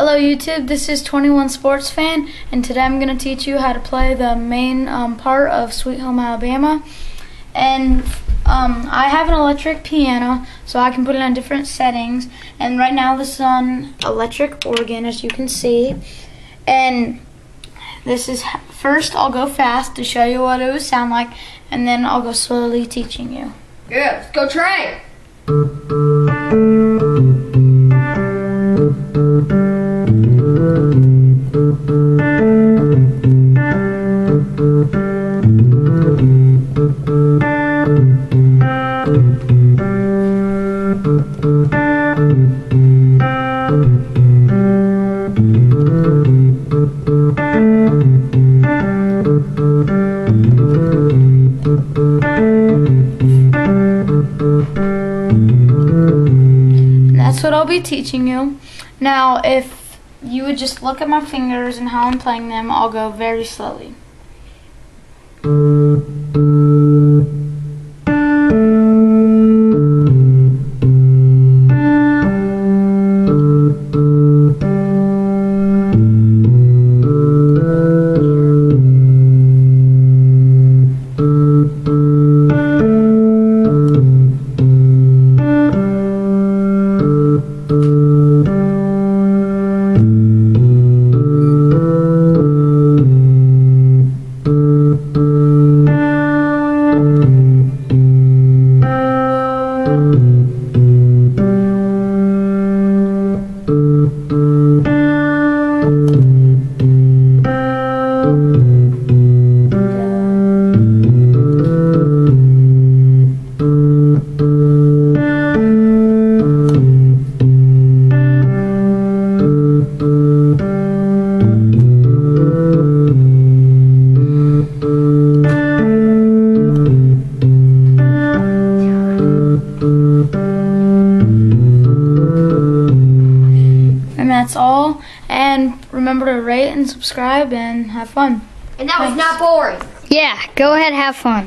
Hello YouTube, this is 21 Sports Fan, and today I'm going to teach you how to play the main um, part of Sweet Home Alabama. And um, I have an electric piano, so I can put it on different settings. And right now this is on electric organ, as you can see. And this is, first I'll go fast to show you what it would sound like, and then I'll go slowly teaching you. Yeah, let's go Trey. That's what I'll be teaching you. Now, if you would just look at my fingers and how I'm playing them, I'll go very slowly. And that's all. And remember to rate and subscribe and have fun. And that was not boring. Yeah, go ahead, have fun.